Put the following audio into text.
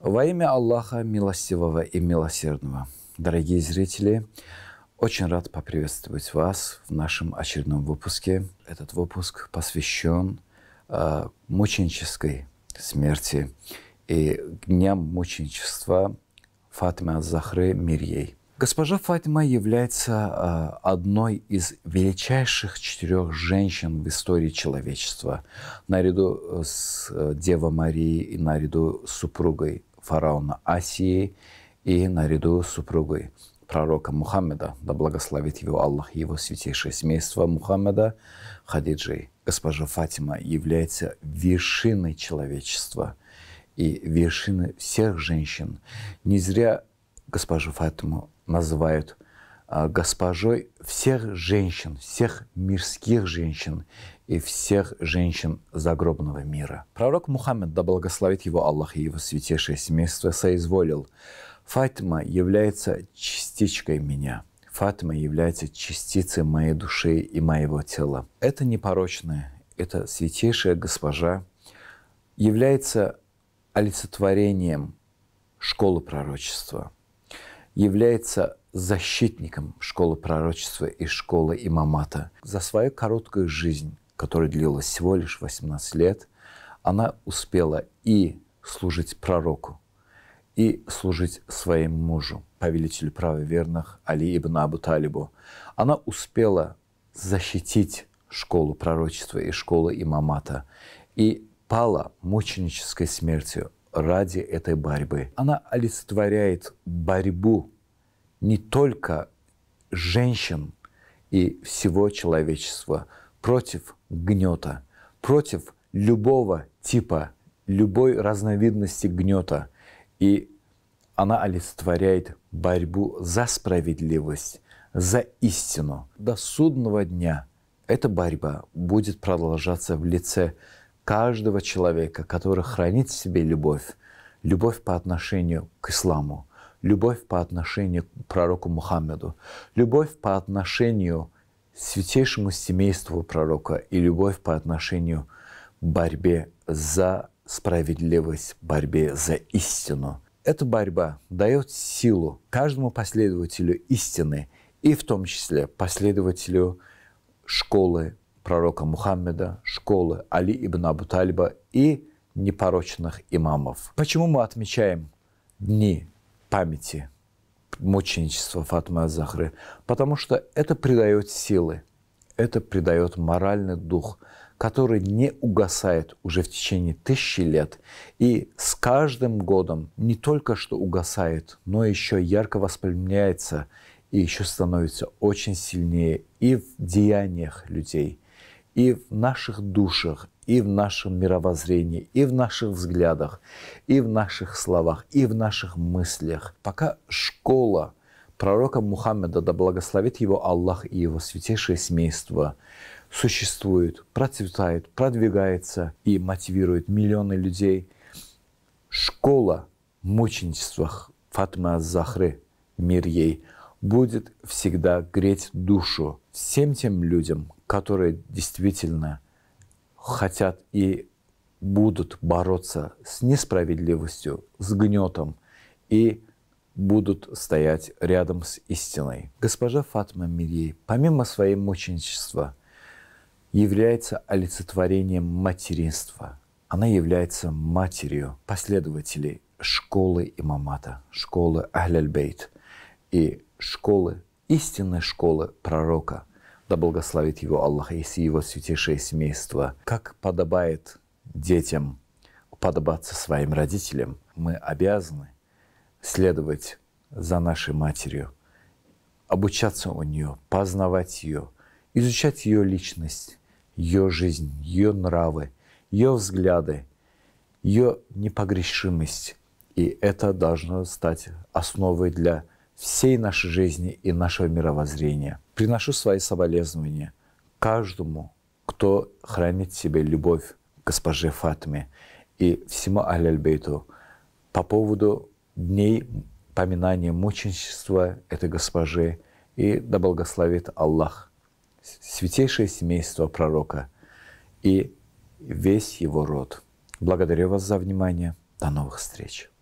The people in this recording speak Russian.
Во имя Аллаха Милостивого и Милосердного. Дорогие зрители, очень рад поприветствовать вас в нашем очередном выпуске. Этот выпуск посвящен э, мученической смерти и дням мученичества Фатимы Захры Мирьей. Госпожа Фатима является э, одной из величайших четырех женщин в истории человечества, наряду с э, Девой Марией и наряду с супругой фараона Асии и наряду с супругой пророка Мухаммеда, да благословит его Аллах и его святейшее семейство Мухаммеда, Хадиджей. Госпожа Фатима является вершиной человечества и вершиной всех женщин. Не зря госпожу Фатиму называют госпожой всех женщин, всех мирских женщин и всех женщин загробного мира. Пророк Мухаммед, да благословит его Аллах и его святейшее семейство, соизволил. Фатима является частичкой меня. Фатима является частицей моей души и моего тела. Это непорочная, это святейшая госпожа является олицетворением школы пророчества, является защитником школы пророчества и школы имамата. За свою короткую жизнь которая длилась всего лишь 18 лет, она успела и служить пророку, и служить своему мужу, повелителю правоверных Али ибн Абу Талибу. Она успела защитить школу пророчества и школу имамата и пала мученической смертью ради этой борьбы. Она олицетворяет борьбу не только женщин и всего человечества против гнета, против любого типа, любой разновидности гнета. И она олицетворяет борьбу за справедливость, за истину. До судного дня эта борьба будет продолжаться в лице каждого человека, который хранит в себе любовь, любовь по отношению к исламу, любовь по отношению к пророку Мухаммеду, любовь по отношению святейшему семейству пророка и любовь по отношению к борьбе за справедливость, борьбе за истину. Эта борьба дает силу каждому последователю истины, и в том числе последователю школы пророка Мухаммеда, школы Али ибн Абу Талиба и непорочных имамов. Почему мы отмечаем дни памяти мученичества Фатмы Захры, потому что это придает силы, это придает моральный дух, который не угасает уже в течение тысячи лет. И с каждым годом не только что угасает, но еще ярко воспламеняется и еще становится очень сильнее и в деяниях людей, и в наших душах, и в нашем мировоззрении, и в наших взглядах, и в наших словах, и в наших мыслях. Пока школа пророка Мухаммеда, да благословит его Аллах и его святейшее семейство, существует, процветает, продвигается и мотивирует миллионы людей. Школа мученичества Фатмы Захры, мир ей, будет всегда греть душу всем тем людям, которые действительно хотят и будут бороться с несправедливостью, с гнетом и будут стоять рядом с истиной. Госпожа Фатма Мирей, помимо своей мученичества, является олицетворением материнства. Она является матерью последователей школы имамата, школы Ахляльбейт и школы, истинной школы пророка – да благословит его Аллах и его святейшее семейство. Как подобает детям подобаться своим родителям, мы обязаны следовать за нашей матерью, обучаться у нее, познавать ее, изучать ее личность, ее жизнь, ее нравы, ее взгляды, ее непогрешимость. И это должно стать основой для всей нашей жизни и нашего мировоззрения. Приношу свои соболезнования каждому, кто хранит в себе любовь к госпоже Фатиме и всему Аль-Бейту по поводу дней поминания мученичества этой госпожи и да благословит Аллах святейшее семейство пророка и весь его род. Благодарю вас за внимание. До новых встреч.